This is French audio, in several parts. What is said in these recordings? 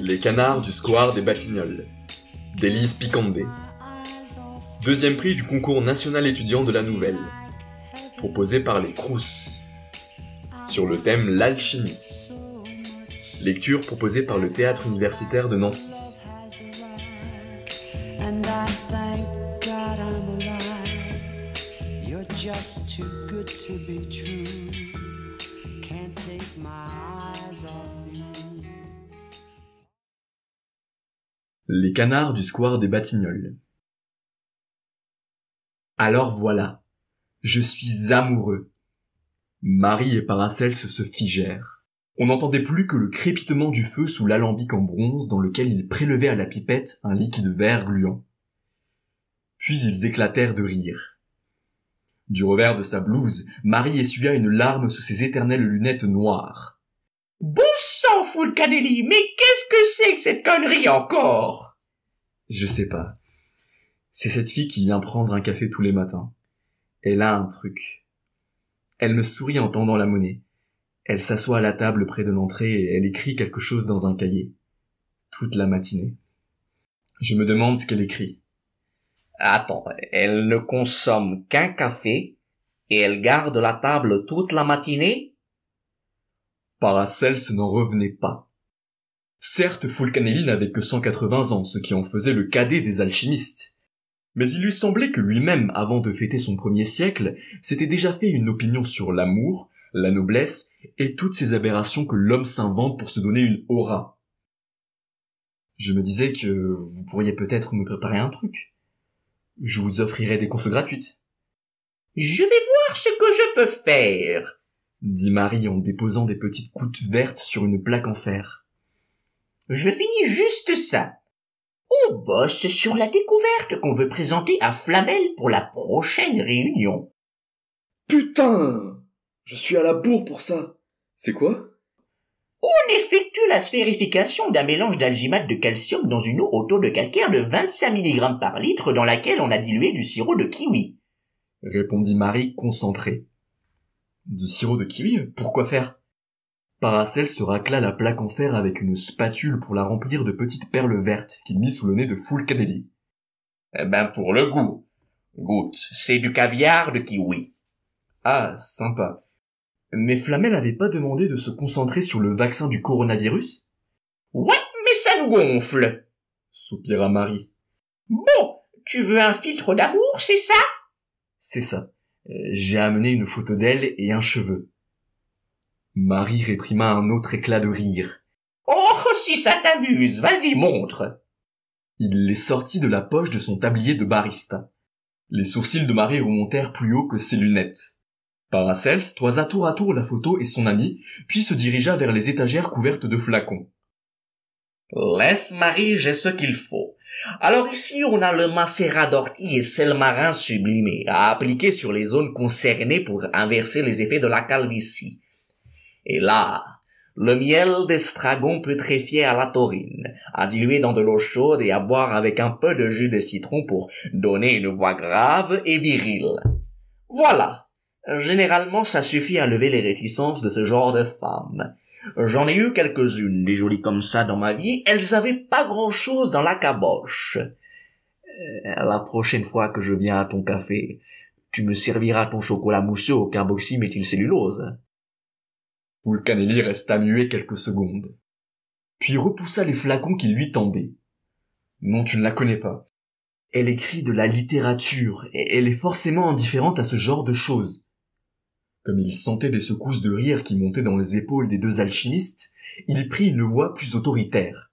Les canards du square des Batignolles. d'Élise Picandé. Deuxième prix du concours national étudiant de la nouvelle. Proposé par les Crous. Sur le thème L'alchimie. Lecture proposée par le théâtre universitaire de Nancy. Les canards du square des Batignolles. Alors voilà, je suis amoureux. Marie et Paracelse se figèrent. On n'entendait plus que le crépitement du feu sous l'alambic en bronze dans lequel ils prélevaient à la pipette un liquide vert gluant. Puis ils éclatèrent de rire. Du revers de sa blouse, Marie essuya une larme sous ses éternelles lunettes noires. Bon sang, Fulcanelli, mais qu'est-ce que c'est que cette connerie encore? Je sais pas. C'est cette fille qui vient prendre un café tous les matins. Elle a un truc. Elle me sourit en tendant la monnaie. Elle s'assoit à la table près de l'entrée et elle écrit quelque chose dans un cahier. Toute la matinée. Je me demande ce qu'elle écrit. Attends, elle ne consomme qu'un café et elle garde la table toute la matinée? Paracelse n'en revenait pas. Certes, Fulcanelli n'avait que 180 ans, ce qui en faisait le cadet des alchimistes. Mais il lui semblait que lui-même, avant de fêter son premier siècle, s'était déjà fait une opinion sur l'amour, la noblesse et toutes ces aberrations que l'homme s'invente pour se donner une aura. Je me disais que vous pourriez peut-être me préparer un truc. Je vous offrirai des consos gratuites. Je vais voir ce que je peux faire, dit Marie en déposant des petites gouttes vertes sur une plaque en fer. Je finis juste ça. On bosse sur la découverte qu'on veut présenter à Flamel pour la prochaine réunion. Putain Je suis à la bourre pour ça. C'est quoi? On effectue la sphérification d'un mélange d'algimate de calcium dans une eau au taux de calcaire de 25 mg par litre dans laquelle on a dilué du sirop de kiwi. Répondit Marie concentrée. Du sirop de kiwi Pourquoi faire? Paracel se racla la plaque en fer avec une spatule pour la remplir de petites perles vertes qu'il mit sous le nez de Fulcanelli. Eh ben pour le goût. Goûte, c'est du caviar de kiwi. Ah, sympa. Mais Flamel n'avait pas demandé de se concentrer sur le vaccin du coronavirus? Ouais, mais ça nous gonfle soupira Marie. Bon, tu veux un filtre d'amour, c'est ça? C'est ça. J'ai amené une photo d'elle et un cheveu. Marie réprima un autre éclat de rire. Oh, si ça t'amuse, vas-y, montre. Il les sortit de la poche de son tablier de barista. Les sourcils de Marie remontèrent plus haut que ses lunettes. Paracels toisa tour à tour la photo et son ami, puis se dirigea vers les étagères couvertes de flacons. Laisse Marie, j'ai ce qu'il faut. Alors ici, on a le macérat d'ortie et sel marin sublimé à appliquer sur les zones concernées pour inverser les effets de la calvitie. Et là, le miel d'estragon putréfié à la taurine, à diluer dans de l'eau chaude et à boire avec un peu de jus de citron pour donner une voix grave et virile. Voilà. Généralement, ça suffit à lever les réticences de ce genre de femmes. J'en ai eu quelques-unes, des jolies comme ça dans ma vie. Elles avaient pas grand-chose dans la caboche. Euh, la prochaine fois que je viens à ton café, tu me serviras ton chocolat mousseux au carboxyméthylcellulose. Vulcanelli resta muet quelques secondes, puis repoussa les flacons qui lui tendaient. Non, tu ne la connais pas. Elle écrit de la littérature, et elle est forcément indifférente à ce genre de choses. Comme il sentait des secousses de rire qui montaient dans les épaules des deux alchimistes, il prit une voix plus autoritaire.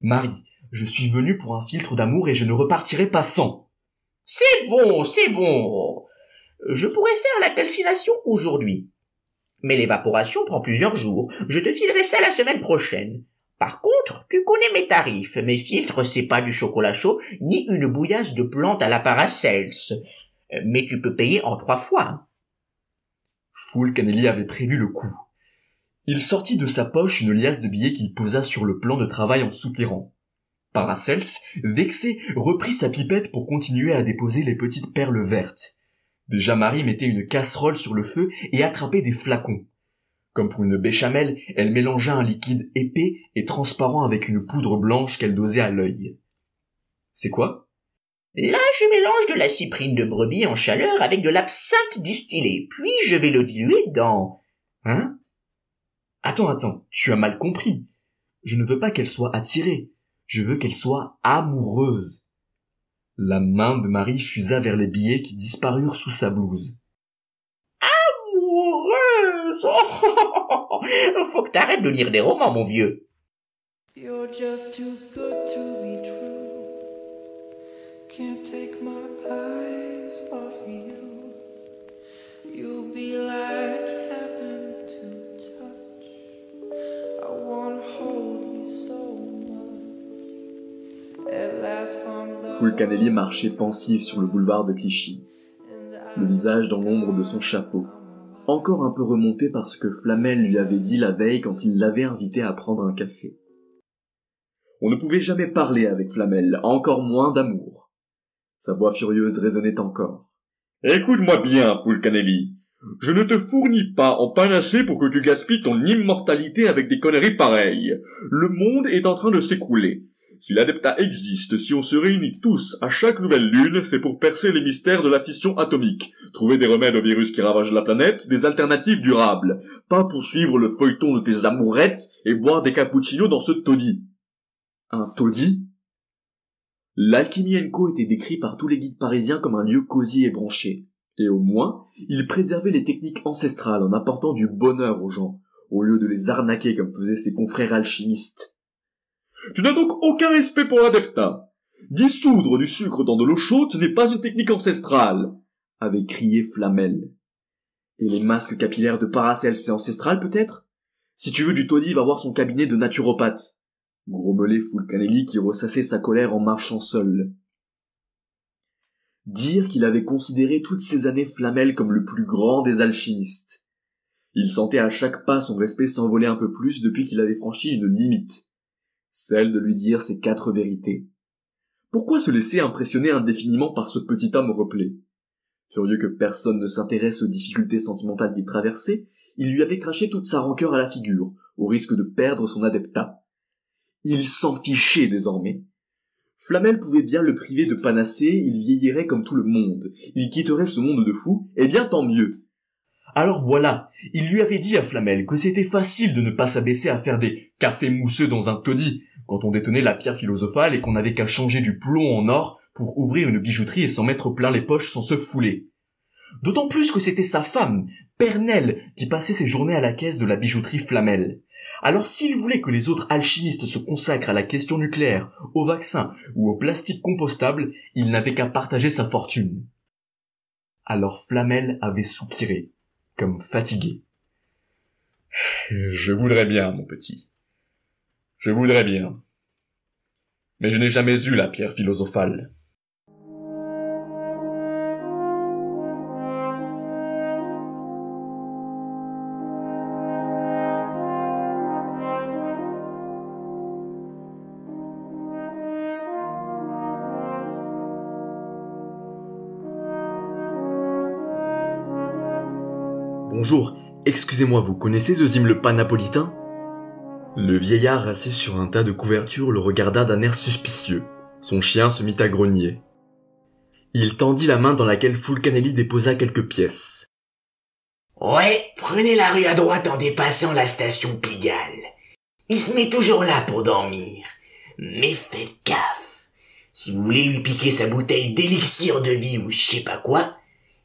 Marie, je suis venu pour un filtre d'amour et je ne repartirai pas sans. C'est bon, c'est bon. Je pourrais faire la calcination aujourd'hui. Mais l'évaporation prend plusieurs jours. Je te filerai ça la semaine prochaine. Par contre, tu connais mes tarifs. Mes filtres, c'est pas du chocolat chaud, ni une bouillasse de plantes à la Paracels. Mais tu peux payer en trois fois. Hein. Fulcanelli avait prévu le coup. Il sortit de sa poche une liasse de billets qu'il posa sur le plan de travail en soupirant. Paracels, vexé, reprit sa pipette pour continuer à déposer les petites perles vertes. Déjà Marie mettait une casserole sur le feu et attrapait des flacons. Comme pour une béchamel, elle mélangea un liquide épais et transparent avec une poudre blanche qu'elle dosait à l'œil. C'est quoi? Là, je mélange de la cyprine de brebis en chaleur avec de l'absinthe distillée, puis je vais le diluer dans... Hein? Attends, attends, tu as mal compris. Je ne veux pas qu'elle soit attirée, je veux qu'elle soit amoureuse. La main de Marie fusa vers les billets qui disparurent sous sa blouse. Amoureuse Faut que t'arrêtes de lire des romans, mon vieux. You're just too good to. Can't take my eyes off you. You'll be like heaven to touch. I wanna hold you so much. Fulcanelli marchait pensif sur le boulevard de Clichy, le visage dans l'ombre de son chapeau encore un peu remonté par ce que Flamel lui avait dit la veille quand il l'avait invité à prendre un café. On ne pouvait jamais parler avec Flamel, encore moins d'amour. Sa voix furieuse résonnait encore. Écoute-moi bien, Fulcanelli. Je ne te fournis pas en panacée pour que tu gaspilles ton immortalité avec des conneries pareilles. Le monde est en train de s'écrouler. Si l'adepta existe, si on se réunit tous à chaque nouvelle lune, c'est pour percer les mystères de la fission atomique, trouver des remèdes aux virus qui ravagent la planète, des alternatives durables, pas pour suivre le feuilleton de tes amourettes et boire des cappuccinos dans ce taudis. Un taudis? L'Alchimie Co était décrit par tous les guides parisiens comme un lieu cosy et branché. Et au moins, il préservait les techniques ancestrales en apportant du bonheur aux gens, au lieu de les arnaquer comme faisaient ses confrères alchimistes. Tu n'as donc aucun respect pour l'adepta. Dissoudre du sucre dans de l'eau chaude n'est pas une technique ancestrale, avait crié Flamel. Et les masques capillaires de Paracel, c'est ancestral peut-être? Si tu veux du taudis, va voir son cabinet de naturopathe. Grommelait Fulcanelli qui ressassait sa colère en marchant seul. Dire qu'il avait considéré toutes ces années Flamel comme le plus grand des alchimistes. Il sentait à chaque pas son respect s'envoler un peu plus depuis qu'il avait franchi une limite celle de lui dire ses quatre vérités. Pourquoi se laisser impressionner indéfiniment par ce petit homme replé Furieux que personne ne s'intéresse aux difficultés sentimentales qu'il traversait, il lui avait craché toute sa rancœur à la figure, au risque de perdre son adeptat. Il s'en fichait désormais. Flamel pouvait bien le priver de panacée, il vieillirait comme tout le monde, il quitterait ce monde de fous, et bien tant mieux. Alors voilà, il lui avait dit à Flamel que c'était facile de ne pas s'abaisser à faire des cafés mousseux dans un taudis, quand on détenait la pierre philosophale et qu'on n'avait qu'à changer du plomb en or pour ouvrir une bijouterie et s'en mettre plein les poches sans se fouler. D'autant plus que c'était sa femme, Pernelle, qui passait ses journées à la caisse de la bijouterie Flamel. Alors s'il voulait que les autres alchimistes se consacrent à la question nucléaire, au vaccin ou au plastique compostable, il n'avait qu'à partager sa fortune. Alors Flamel avait soupiré comme fatigué. Je voudrais bien, mon petit. Je voudrais bien. Mais je n'ai jamais eu la pierre philosophale. Bonjour, excusez-moi, vous connaissez Zozim le pas napolitain? Le vieillard assis sur un tas de couvertures le regarda d'un air suspicieux. Son chien se mit à grogner. Il tendit la main dans laquelle Fulcanelli déposa quelques pièces. Ouais, prenez la rue à droite en dépassant la station Pigalle. Il se met toujours là pour dormir. Mais faites gaffe. Si vous voulez lui piquer sa bouteille d'élixir de vie ou je sais pas quoi,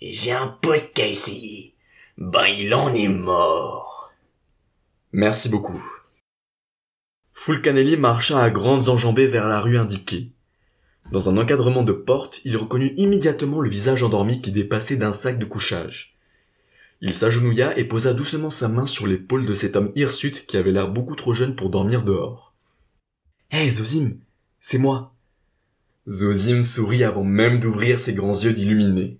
j'ai un pote qui a essayé. Ben il en est mort. Merci beaucoup. Fulcanelli marcha à grandes enjambées vers la rue indiquée. Dans un encadrement de porte, il reconnut immédiatement le visage endormi qui dépassait d'un sac de couchage. Il s'agenouilla et posa doucement sa main sur l'épaule de cet homme hirsute qui avait l'air beaucoup trop jeune pour dormir dehors. Hé, hey, Zozim, c'est moi. Zozim sourit avant même d'ouvrir ses grands yeux d'illuminé.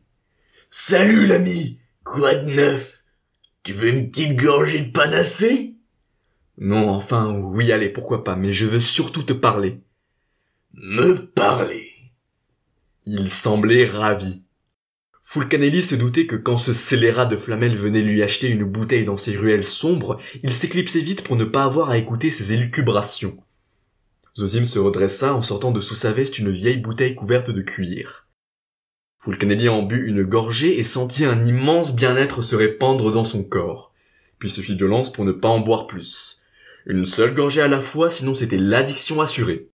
Salut l'ami Quoi de neuf? Tu veux une petite gorgée de panacée? Non, enfin, oui, allez, pourquoi pas, mais je veux surtout te parler. Me parler Il semblait ravi. Fulcanelli se doutait que quand ce scélérat de Flamel venait lui acheter une bouteille dans ces ruelles sombres, il s'éclipsait vite pour ne pas avoir à écouter ses élucubrations. Zozim se redressa en sortant de sous sa veste une vieille bouteille couverte de cuir. Fulcanelli en but une gorgée et sentit un immense bien-être se répandre dans son corps, puis se fit violence pour ne pas en boire plus. Une seule gorgée à la fois, sinon c'était l'addiction assurée.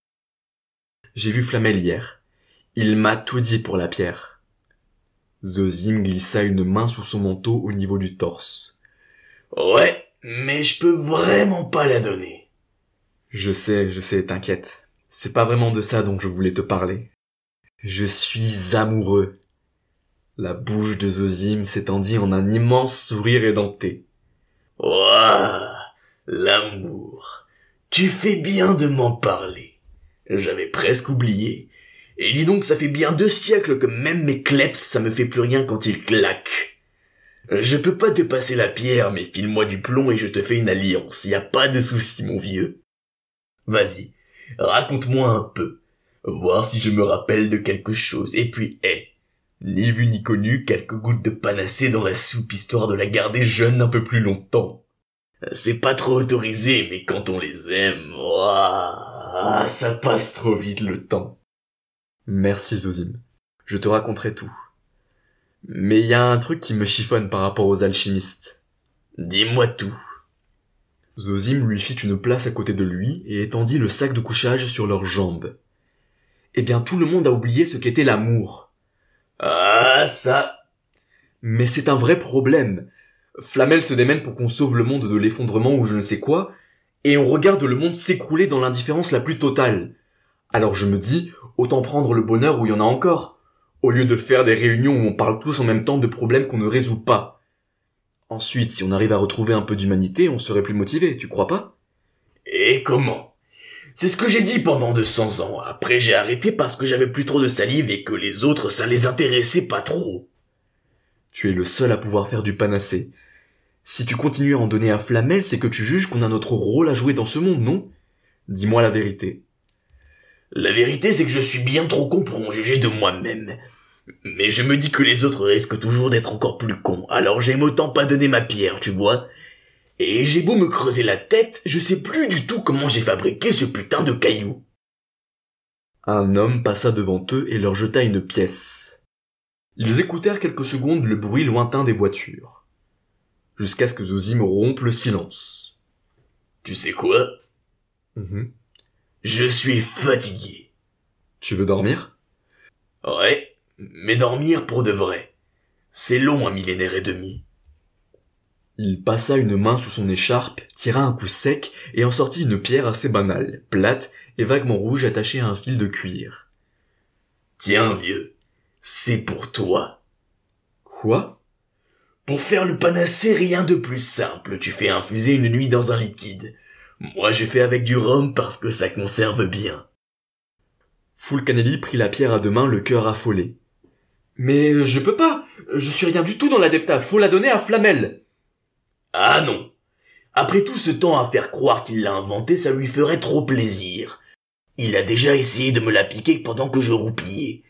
J'ai vu Flamel hier. Il m'a tout dit pour la pierre. Zozim glissa une main sous son manteau au niveau du torse. Ouais, mais je peux vraiment pas la donner. Je sais, je sais, t'inquiète. C'est pas vraiment de ça dont je voulais te parler. Je suis amoureux. La bouche de Zozim s'étendit en un immense sourire édenté. Ouah, l'amour. Tu fais bien de m'en parler. J'avais presque oublié. Et dis donc, ça fait bien deux siècles que même mes kleps, ça me fait plus rien quand ils claquent. Je peux pas te passer la pierre, mais file-moi du plomb et je te fais une alliance. Y a pas de souci, mon vieux. Vas-y, raconte-moi un peu. Voir si je me rappelle de quelque chose. Et puis, hé, ni vu ni connu, quelques gouttes de panacée dans la soupe histoire de la garder jeune un peu plus longtemps. C'est pas trop autorisé, mais quand on les aime, ouah, ça passe trop vite le temps. Merci Zozim. Je te raconterai tout. Mais il y a un truc qui me chiffonne par rapport aux alchimistes. Dis-moi tout. Zozim lui fit une place à côté de lui et étendit le sac de couchage sur leurs jambes. Eh bien, tout le monde a oublié ce qu'était l'amour. Ah, ça. Mais c'est un vrai problème. Flamel se démène pour qu'on sauve le monde de l'effondrement ou je ne sais quoi, et on regarde le monde s'écrouler dans l'indifférence la plus totale. Alors je me dis, autant prendre le bonheur où il y en a encore, au lieu de faire des réunions où on parle tous en même temps de problèmes qu'on ne résout pas. Ensuite, si on arrive à retrouver un peu d'humanité, on serait plus motivé, tu crois pas? Et comment? C'est ce que j'ai dit pendant 200 ans. Après, j'ai arrêté parce que j'avais plus trop de salive et que les autres, ça les intéressait pas trop. Tu es le seul à pouvoir faire du panacée. Si tu continues à en donner à Flamel, c'est que tu juges qu'on a notre rôle à jouer dans ce monde, non? Dis-moi la vérité. La vérité, c'est que je suis bien trop con pour en juger de moi-même. Mais je me dis que les autres risquent toujours d'être encore plus cons, alors j'aime autant pas donner ma pierre, tu vois? Et j'ai beau me creuser la tête, je sais plus du tout comment j'ai fabriqué ce putain de caillou. Un homme passa devant eux et leur jeta une pièce. Ils écoutèrent quelques secondes le bruit lointain des voitures. Jusqu'à ce que Zozim rompe le silence. Tu sais quoi? Mhm. Je suis fatigué. Tu veux dormir? Ouais, mais dormir pour de vrai. C'est long un millénaire et demi. Il passa une main sous son écharpe, tira un coup sec et en sortit une pierre assez banale, plate et vaguement rouge attachée à un fil de cuir. Tiens, vieux, c'est pour toi. Quoi? Pour faire le panacée, rien de plus simple. Tu fais infuser une nuit dans un liquide. Moi, je fais avec du rhum parce que ça conserve bien. Fulcanelli prit la pierre à deux mains, le cœur affolé. Mais je peux pas Je suis rien du tout dans l'adepta, faut la donner à Flamel Ah non. Après tout ce temps à faire croire qu'il l'a inventé, ça lui ferait trop plaisir. Il a déjà essayé de me la piquer pendant que je roupillais.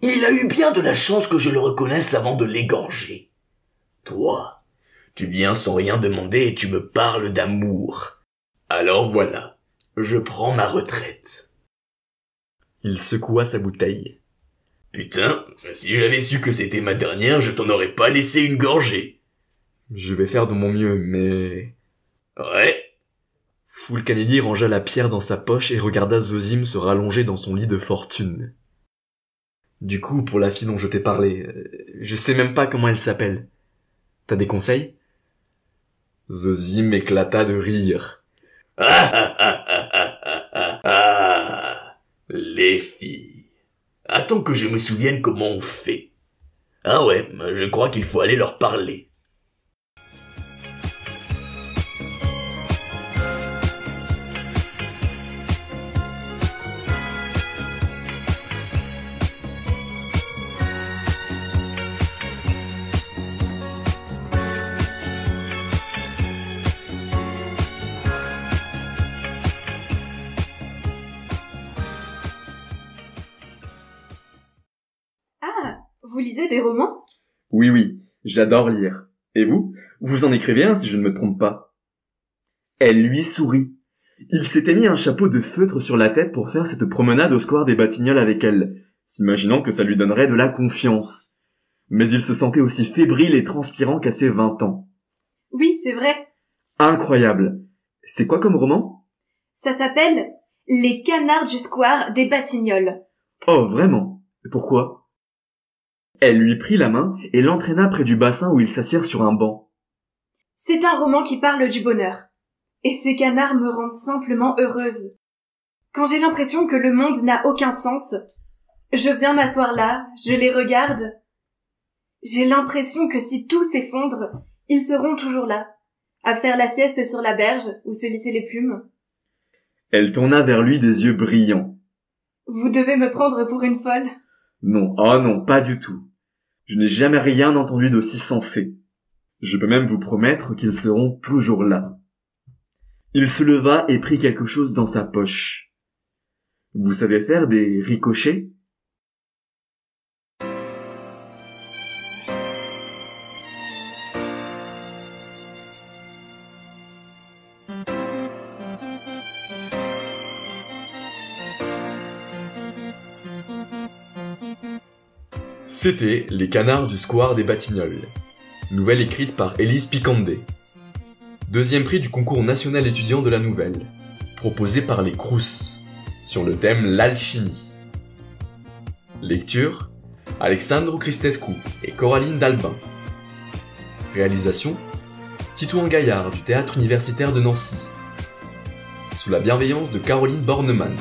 Il a eu bien de la chance que je le reconnaisse avant de l'égorger. Toi, tu viens sans rien demander et tu me parles d'amour. Alors voilà, je prends ma retraite. Il secoua sa bouteille. Putain, si j'avais su que c'était ma dernière, je t'en aurais pas laissé une gorgée. Je vais faire de mon mieux, mais... Ouais, Fulcanelli rangea la pierre dans sa poche et regarda Zozim se rallonger dans son lit de fortune. Du coup, pour la fille dont je t'ai parlé, euh, je sais même pas comment elle s'appelle. T'as des conseils? Zozim éclata de rire. Ah, ah, ah, ah, ah, ah, ah, ah. Les filles. Attends que je me souvienne comment on fait. Ah ouais, je crois qu'il faut aller leur parler. Vous lisez des romans? Oui, oui, j'adore lire. Et vous? Vous en écrivez un si je ne me trompe pas. Elle lui sourit. Il s'était mis un chapeau de feutre sur la tête pour faire cette promenade au square des Batignolles avec elle, s'imaginant que ça lui donnerait de la confiance. Mais il se sentait aussi fébrile et transpirant qu'à ses vingt ans. Oui, c'est vrai. Incroyable. C'est quoi comme roman? Ça s'appelle Les canards du square des Batignolles. Oh, vraiment? Pourquoi? Elle lui prit la main et l'entraîna près du bassin où ils s'assirent sur un banc. C'est un roman qui parle du bonheur. Et ces canards me rendent simplement heureuse. Quand j'ai l'impression que le monde n'a aucun sens, je viens m'asseoir là, je les regarde. J'ai l'impression que si tout s'effondre, ils seront toujours là, à faire la sieste sur la berge ou se lisser les plumes. Elle tourna vers lui des yeux brillants. Vous devez me prendre pour une folle. Non, oh non, pas du tout. Je n'ai jamais rien entendu d'aussi sensé. Je peux même vous promettre qu'ils seront toujours là. Il se leva et prit quelque chose dans sa poche. Vous savez faire des ricochets? C'était Les Canards du Square des Batignolles, nouvelle écrite par Élise Picandé. Deuxième prix du concours national étudiant de la nouvelle, proposé par les Crous, sur le thème L'alchimie. Lecture Alexandre Christescu et Coraline Dalbin. Réalisation Titouan Gaillard du Théâtre universitaire de Nancy. Sous la bienveillance de Caroline Bornemann.